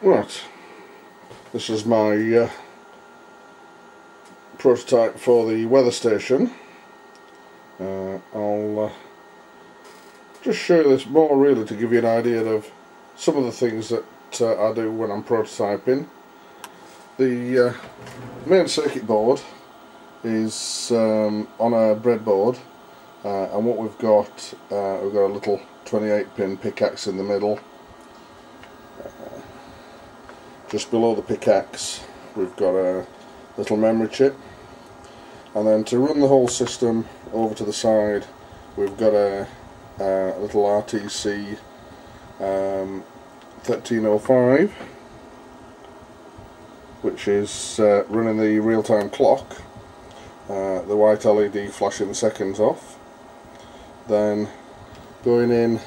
Right, this is my uh, prototype for the weather station. Uh, I'll uh, just show you this more really to give you an idea of some of the things that uh, I do when I'm prototyping. The uh, main circuit board is um, on a breadboard uh, and what we've got, we've got a little 28 pin PICAXE in the middle just below the PICAXE we've got a little memory chip. And then to run the whole system over to the side we've got a, a little RTC um, 1305 which is uh, running the real-time clock uh, the white LED flashing the seconds off then going in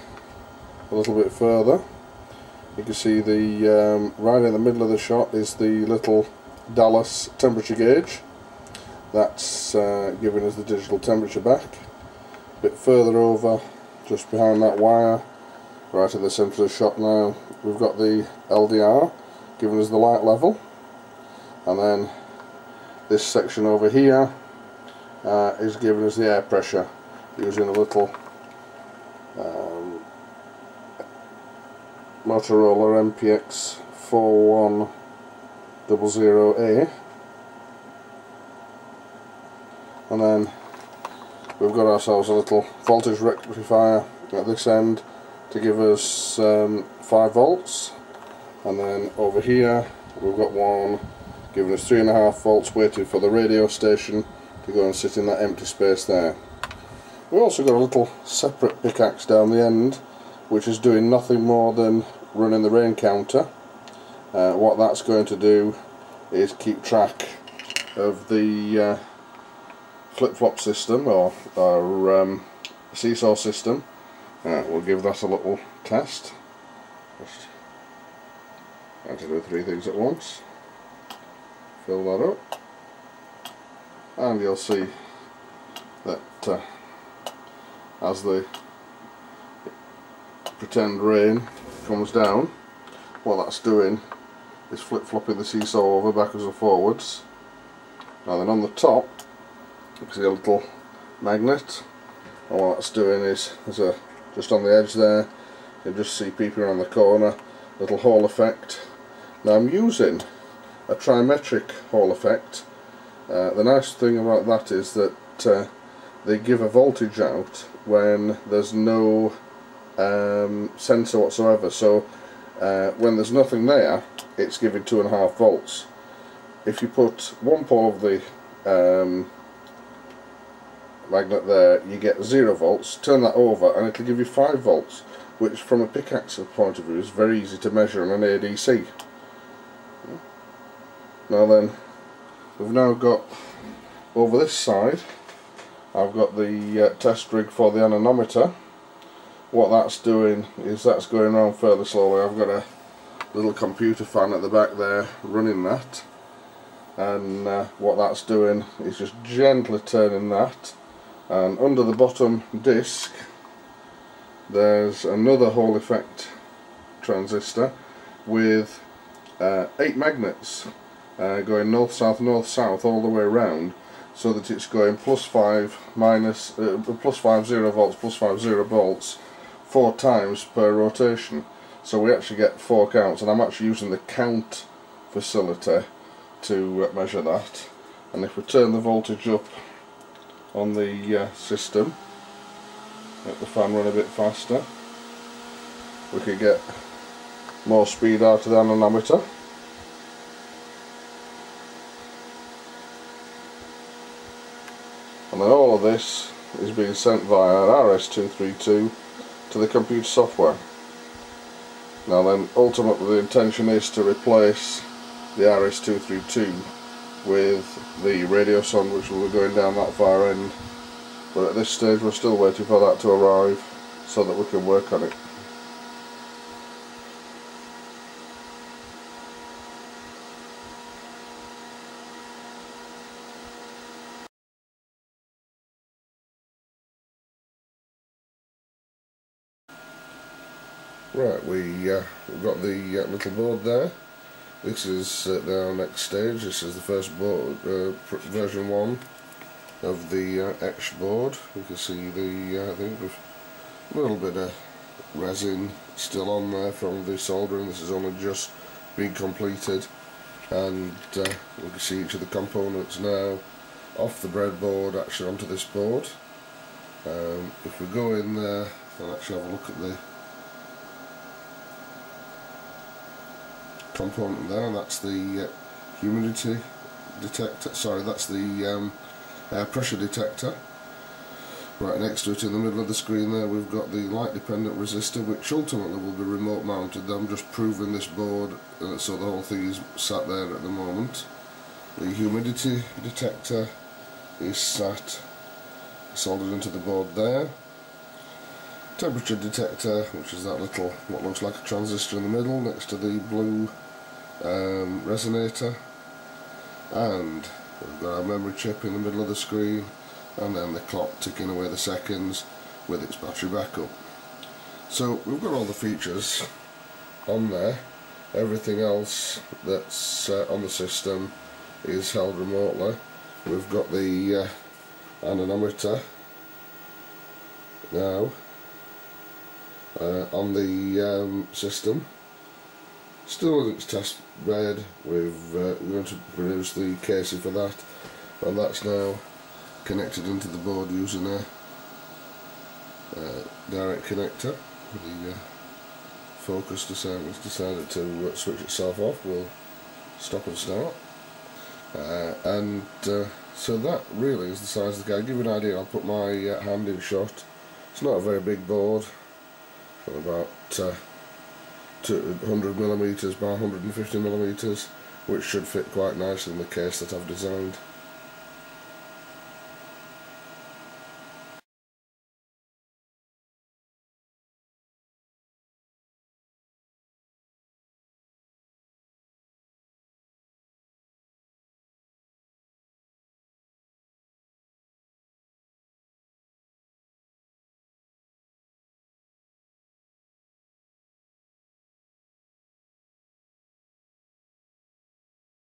a little bit further you can see the um, right in the middle of the shot is the little Dallas temperature gauge. That's uh, giving us the digital temperature back. A bit further over just behind that wire right in the centre of the shot now we've got the LDR giving us the light level. And then this section over here uh, is giving us the air pressure using a little Motorola MPX 4100A and then we've got ourselves a little voltage rectifier at this end to give us um, 5 volts and then over here we've got one giving us 3.5 volts waiting for the radio station to go and sit in that empty space there. We've also got a little separate PICAXE down the end which is doing nothing more than running the rain counter. Uh, what that's going to do is keep track of the uh, flip-flop system or, or um, seesaw system. Uh, we'll give that a little test. Just trying to do three things at once. Fill that up. And you'll see that uh, as the pretend rain comes down. What that's doing is flip-flopping the seesaw over backwards and forwards. Now then on the top you can see a little magnet. And what that's doing is there's a just on the edge there you just see peeping around the corner little Hall effect. Now I'm using a ratiometric Hall effect. Uh, the nice thing about that is that uh, they give a voltage out when there's no um, sensor whatsoever. So uh, when there's nothing there it's giving two and a half volts. If you put one pole of the um, magnet there you get zero volts. Turn that over and it'll give you five volts which from a PICAXE point of view is very easy to measure on an ADC now then we've now got over this side I've got the uh, test rig for the anemometer what that's doing is that's going around fairly slowly. I've got a little computer fan at the back there running that and uh, what that's doing is just gently turning that and under the bottom disc there's another Hall effect transistor with uh, eight magnets uh, going north south north south all the way around so that it's going plus 5 minus uh, plus 5 0 volts plus 5 0 volts four times per rotation. So we actually get four counts and I'm actually using the count facility to uh, measure that. And if we turn the voltage up on the uh, system let the fan run a bit faster we could get more speed out of the anemometer. And then all of this is being sent via RS232 to the computer software. Now then, ultimately the intention is to replace the RS-232 with the radio sonde which will be going down that far end. But at this stage we're still waiting for that to arrive so that we can work on it. Right, we, uh, we've got the uh, little board there. This is uh, our next stage. This is the first board, uh, version 1 of the uh, board. You can see the, uh, I think, a little bit of resin still on there from the soldering. This has only just been completed and uh, we can see each of the components now off the breadboard actually onto this board. Um, if we go in there and actually have a look at the component there, and that's the uh, humidity detector, sorry that's the um, air pressure detector Right next to it in the middle of the screen there we've got the light dependent resistor which ultimately will be remote mounted. I'm just proving this board uh, so the whole thing is sat there at the moment. The humidity detector is sat soldered into the board there. Temperature detector which is that little what looks like a transistor in the middle next to the blue um, resonator and we've got our memory chip in the middle of the screen and then the clock ticking away the seconds with its battery backup. So we've got all the features on there. Everything else that's uh, on the system is held remotely. We've got the uh, anemometer now uh, on the um, system. Still in its test bed, we've, uh, we're going to produce the casing for that and that's now connected into the board using a uh, direct connector. The uh, focus decided, decided to uh, switch itself off. We'll stop and start. Uh, and so that really is the size of the guide. Give you an idea, I'll put my hand in shot. It's not a very big board, about uh, 200 millimeters by 150 millimeters, which should fit quite nicely in the case that I've designed.